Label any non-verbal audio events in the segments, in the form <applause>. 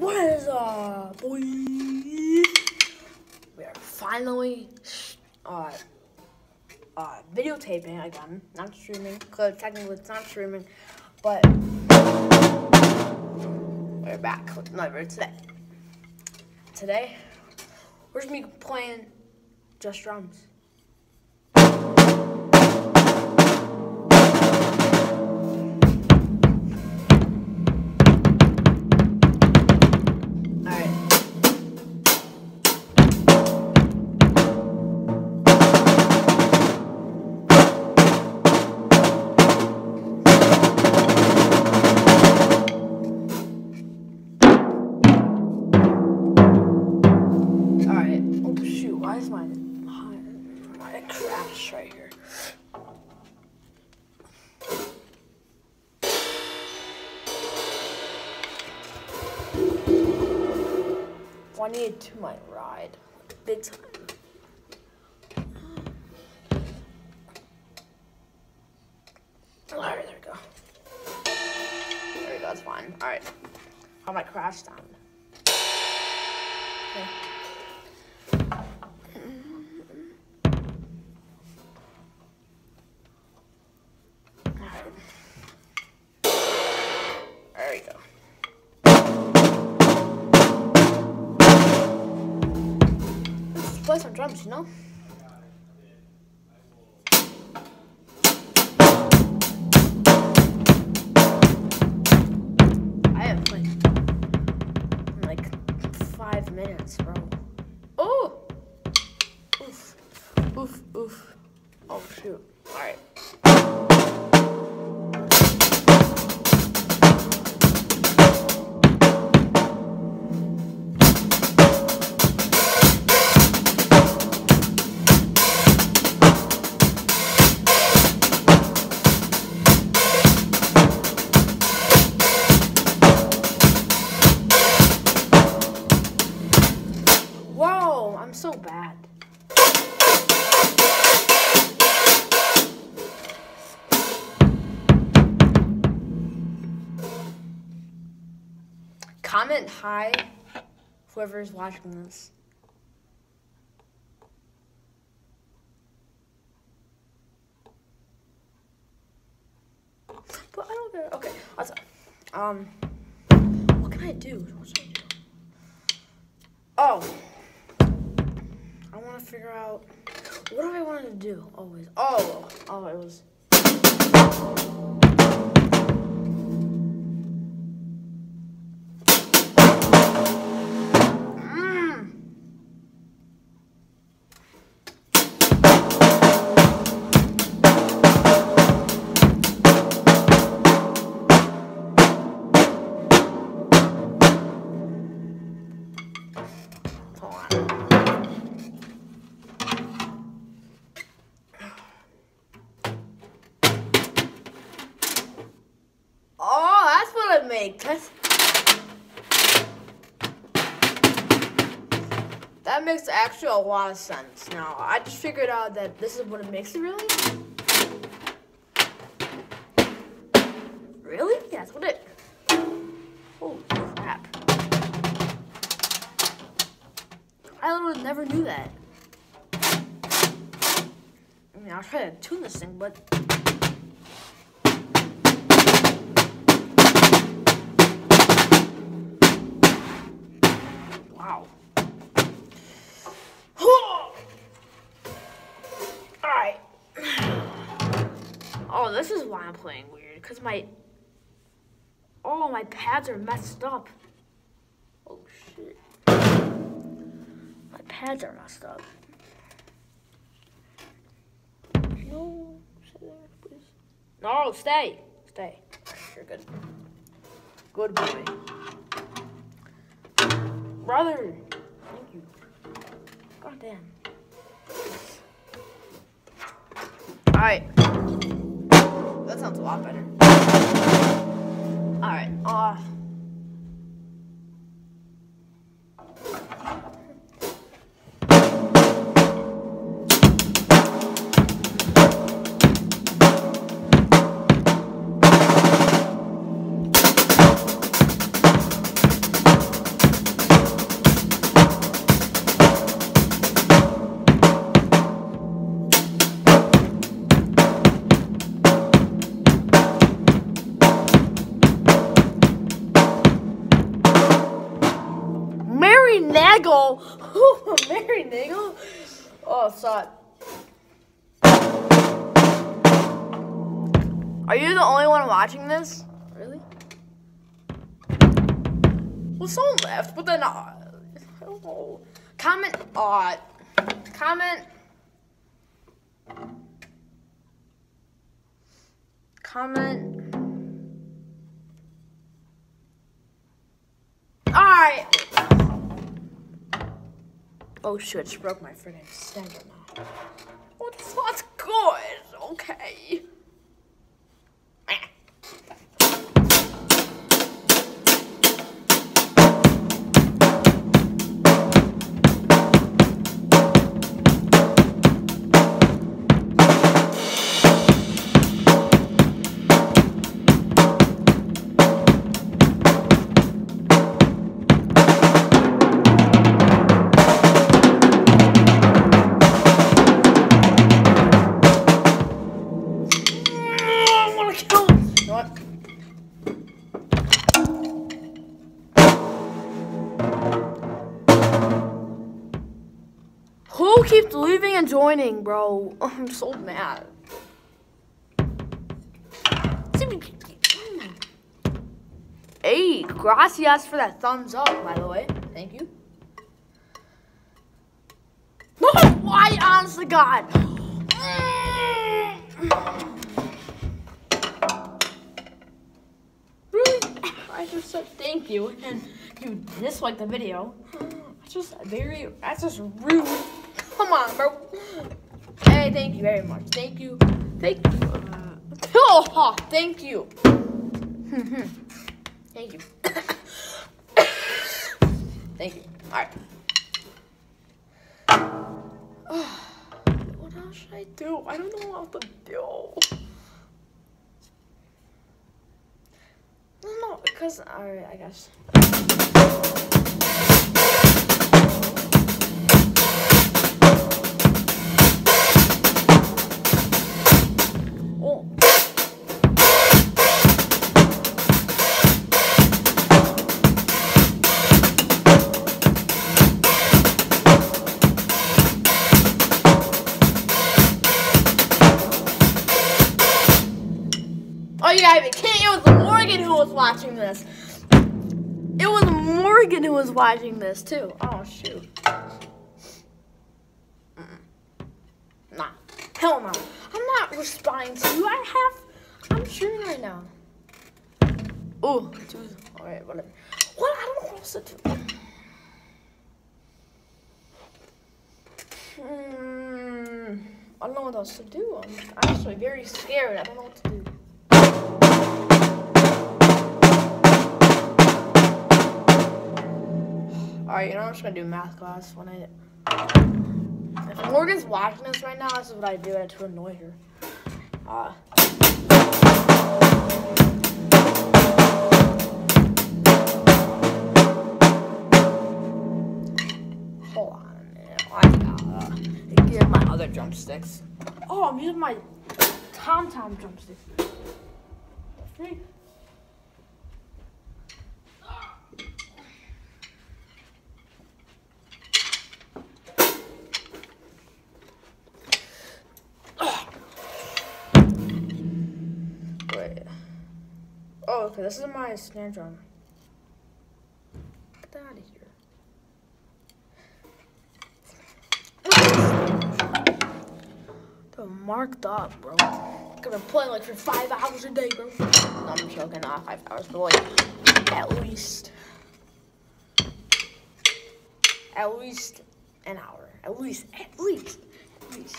What is up, boy? We are finally uh, uh, videotaping again, not streaming, because technically it's not streaming, but we're back with another today. Today, we're just playing just drums. Play some drums, you know? Watching this. But I don't get Okay? Um, what can I do? I do? Oh. I want to figure out what do I want to do always. Oh, oh, it was. That makes actually a lot of sense now. I just figured out that this is what it makes it really. Really? Yeah, that's what it. Oh crap! I literally never knew that. I mean, I'll try to tune this thing, but Wow. <sighs> Alright. Oh, this is why I'm playing weird. Because my... Oh, my pads are messed up. Oh, shit. My pads are messed up. No, stay there, please. No, stay. Stay. You're good. Good boy. Brother! Thank you. God damn. Alright. That sounds a lot better. Alright, uh. Nagel. <laughs> Mary Nagel. Oh, it. Are you the only one watching this? Really? Well, someone left, but then uh, I don't know. Comment. Uh, comment. Comment. Alright. Oh shit, just broke my stand now. Well, this was good. Okay. Bro? <laughs> I'm so mad. Hey, gracias for that thumbs up, by the way. Thank you. No, why, honest to God? Really? I just said thank you, and you disliked the video. That's just very, that's just rude. Come on, bro. Hey, thank you very much. Thank you. Thank you. Uh, <laughs> oh, thank you. <laughs> thank you. <coughs> thank you. All right. <sighs> what else should I do? I don't know what to do. No, no, because, alright, I guess. It was Morgan who was watching this. It was Morgan who was watching this too. Oh shoot. Nah, hell no. I'm not responding to you. I have. I'm shooting right now. Oh, all right, whatever. What? I don't to. Hmm. I don't know what else to do. I'm actually very scared. I don't know what to do. Alright, you know, I'm just gonna do math class when I. If Morgan's watching this right now, this is what I do to annoy her. Uh, hold on minute. I gotta get my other drumsticks. Oh, I'm using my Tom Tom drumsticks. The okay. This is my snare drum. Get that out of here. <laughs> They're marked up, bro. I've been playing like for five hours a day, bro. No, I'm joking. Not five hours, but like at least, at least an hour. At least, at least, at least.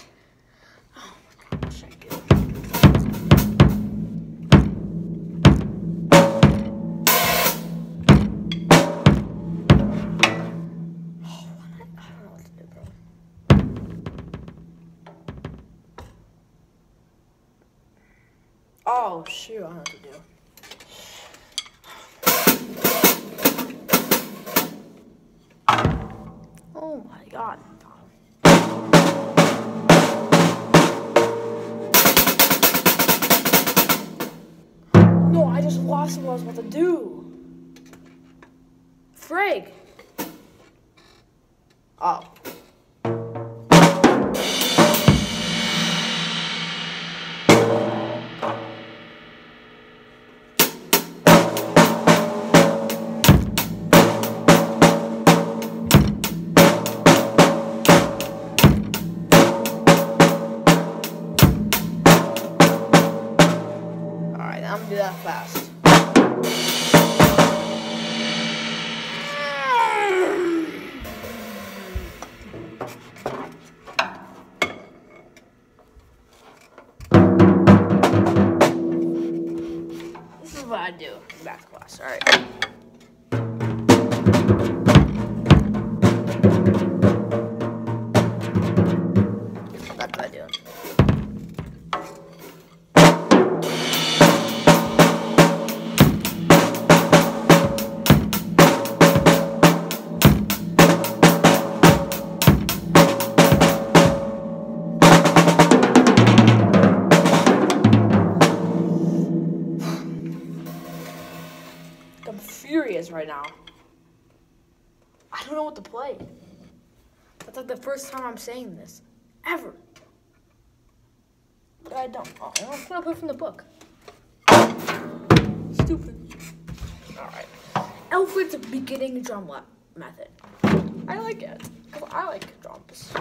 Oh I don't to do. Oh my god. No, I just lost what I was about to do. Frig. Oh. Do that fast. Right now. I don't know what to play. That's like the first time I'm saying this. Ever. But I don't. Oh, I'm gonna play from the book. Stupid. Alright. Alfred's beginning drum method. I like it. I like drums.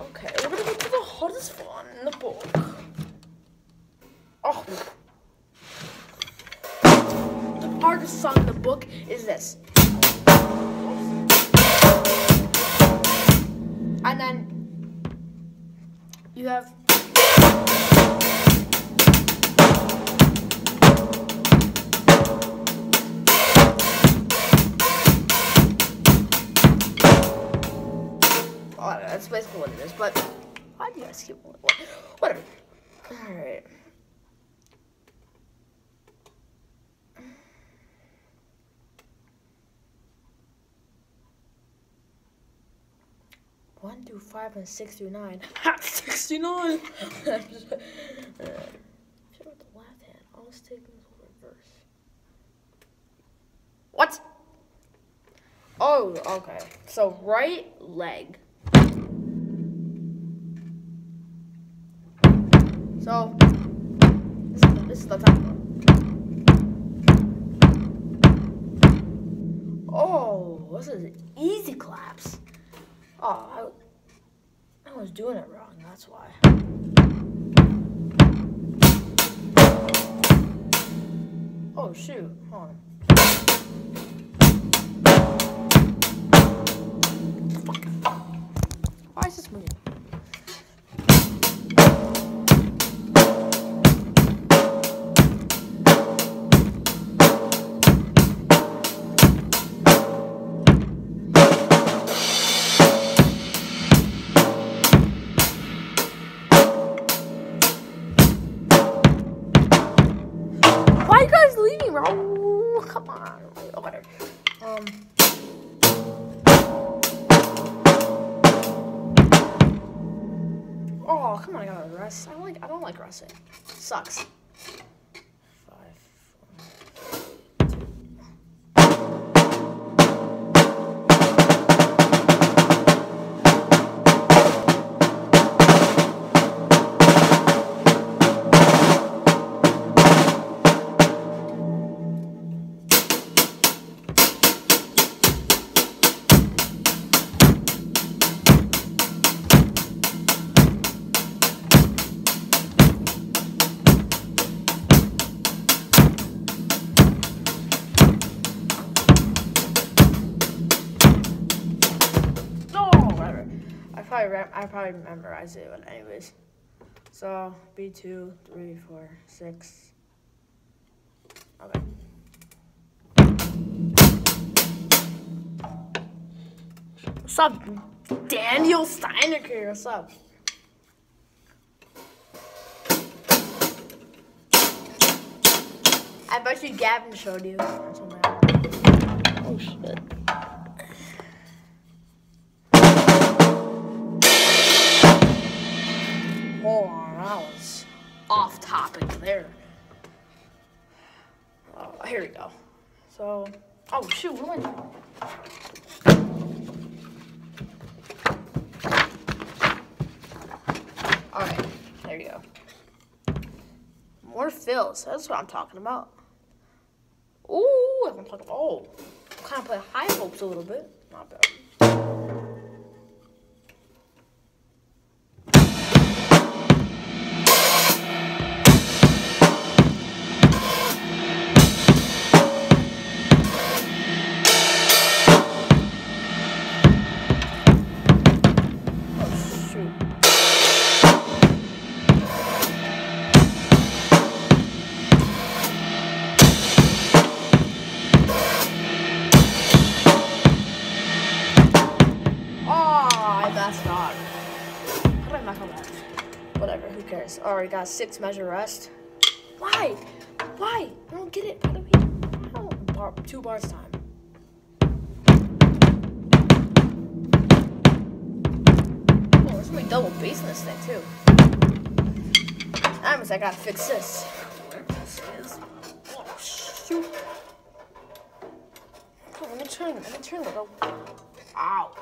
Okay, we're gonna go to the hardest one in the book. Oh. Hardest song in the book is this. And then you have Oh, that's basically what it is, but why do you guys keep whatever? Alright. One through five and six through nine. Ha! Sixty-nine. Should with the left hand. All statements will reverse. What? Oh, okay. So right leg. So this is the, this is the top one. Oh, this is easy claps. Oh, I, I was doing it wrong. That's why. Oh shoot! Hold on. Don't like I don't like resting. Sucks. Probably I probably memorized it, but anyways. So B two, three, four, six. Okay. What's up, Daniel Steinecker? What's up? I bet you Gavin showed you. Oh shit. Oh, that was off topic there. Oh, here we go. So, oh shoot, we're in. All right, there you go. More fills. That's what I'm talking about. Ooh, I'm talking. Oh, kind of put high hopes a little bit. Not bad. Alright, got six measure rest. Why? Why? I don't get it. Do we? Bar, two bars time. Oh, there's be double bass in this thing too. That means I gotta fix this. Oh shoot. Oh, let me turn. Let me turn it. Oh. Ow.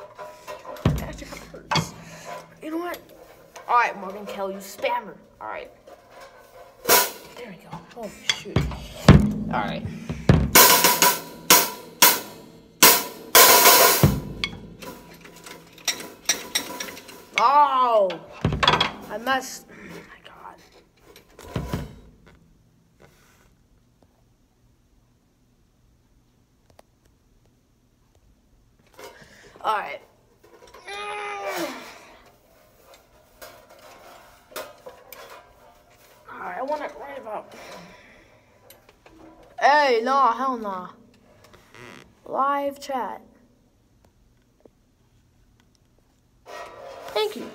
It actually kind of hurts. You know what? All right, Morgan Kell, you spammer. All right. There we go. Oh shoot. All right. Oh, I messed. Oh my god. All right. Alright, I want to write about. Hey, no, hell no. Live chat. Thank you.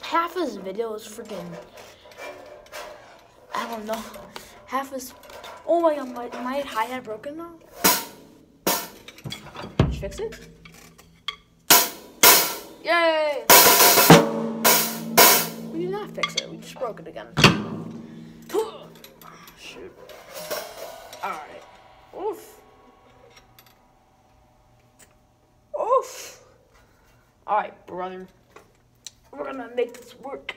Half of his video is freaking. I don't know. Half his. Oh my god, my, my hi hat broken now? Did you fix it? Yay! We did not fix it. We just broke it again. Shoot. Alright. Oof. Oof. Alright, brother. We're gonna make this work.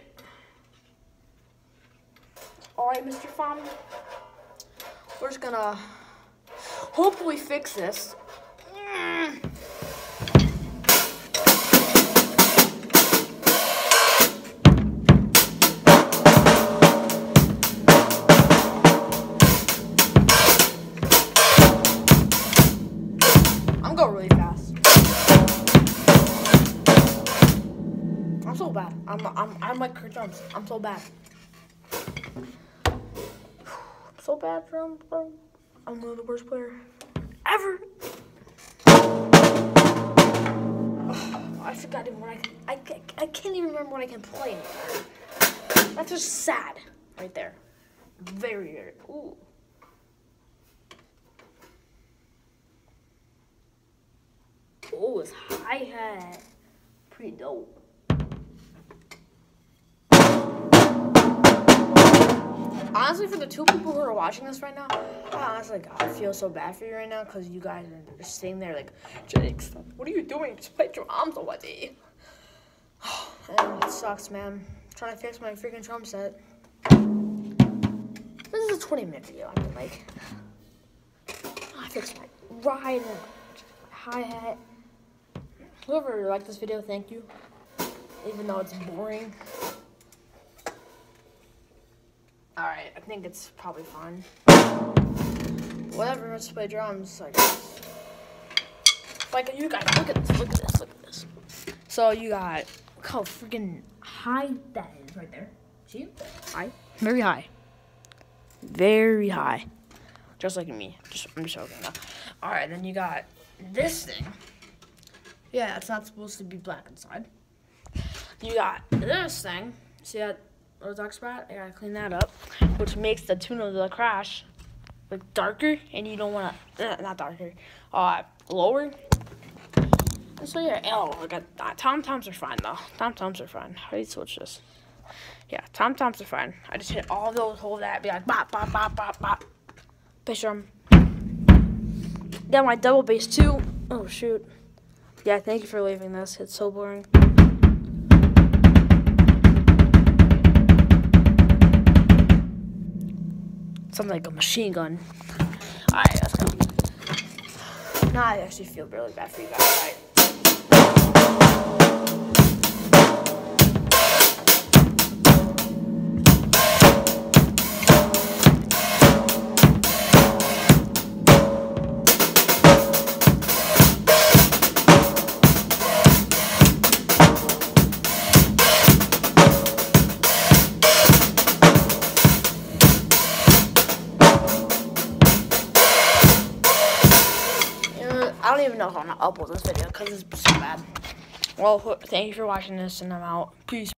Alright, Mr. Fom. We're just gonna hopefully fix this. Mm. I'm I'm like Kurt Jones. I'm so bad. I'm <sighs> so bad, drum, bro. I'm one of the worst player ever. <sighs> I forgot even what I can. I, I can't even remember what I can play. That's just sad, right there. Very, very. Ooh. Oh, it's hi hat. Pretty dope. Honestly, for the two people who are watching this right now, I honestly, I feel so bad for you right now because you guys are sitting there like, Jakes, what are you doing? Just play drums oh, already. <sighs> And it sucks, man. trying to fix my freaking drum set. This is a 20 minute video. I mean, like, <sighs> I fixed my ride hi hat. Whoever liked this video, thank you. Even though it's boring. Alright, I think it's probably fine. Whatever, let's play drums, I guess. Like, you guys, look at this, look at this, look at this. So, you got, look how freaking high that is right there. See? High. Very high. Very high. Just like me. Just, I'm just joking now. Alright, then you got this thing. Yeah, it's not supposed to be black inside. You got this thing. See that dark spot? I gotta clean that up, which makes the tune of the crash like darker, and you don't wanna uh, not darker, uh, lower. And so yeah, oh, I got uh, tom toms are fine though. Tom toms are fine. How do you switch this? Yeah, tom toms are fine. I just hit all those, hold that, be like bop bop bop bop bop. Pitch drum. Got my double bass too. Oh shoot. Yeah, thank you for leaving this. It's so boring. Something like a machine gun. Alright, let's go. Now I actually feel really bad for you guys, upload this video because it's so bad. Well, thank you for watching this, and I'm out. Peace.